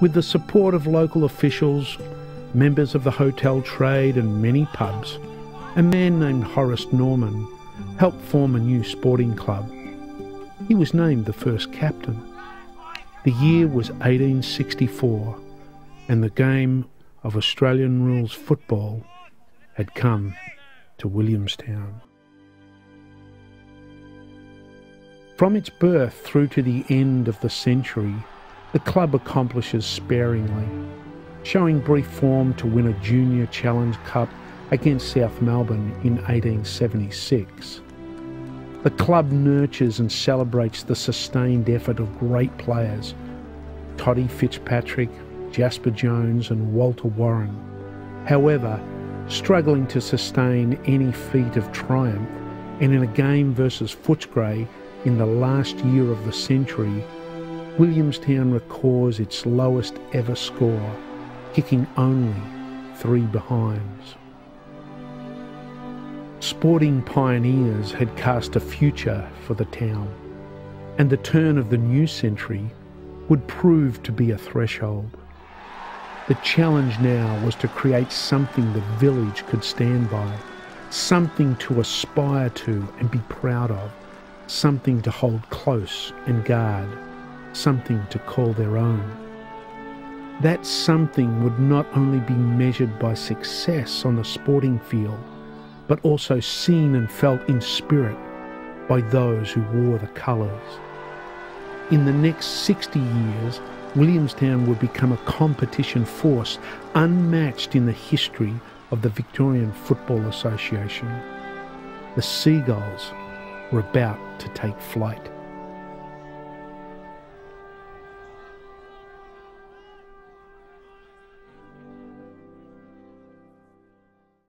With the support of local officials, members of the hotel trade and many pubs, a man named Horace Norman helped form a new sporting club. He was named the first captain. The year was 1864 and the game of Australian rules football had come to Williamstown. From its birth through to the end of the century, the club accomplishes sparingly, showing brief form to win a Junior Challenge Cup against South Melbourne in 1876. The club nurtures and celebrates the sustained effort of great players Toddy Fitzpatrick, Jasper Jones, and Walter Warren. However, struggling to sustain any feat of triumph, and in a game versus Footscray in the last year of the century, Williamstown records its lowest ever score, kicking only three behinds. Sporting pioneers had cast a future for the town, and the turn of the new century would prove to be a threshold. The challenge now was to create something the village could stand by, something to aspire to and be proud of, something to hold close and guard, something to call their own. That something would not only be measured by success on the sporting field, but also seen and felt in spirit by those who wore the colours. In the next 60 years, Williamstown would become a competition force unmatched in the history of the Victorian Football Association. The Seagulls were about to take flight.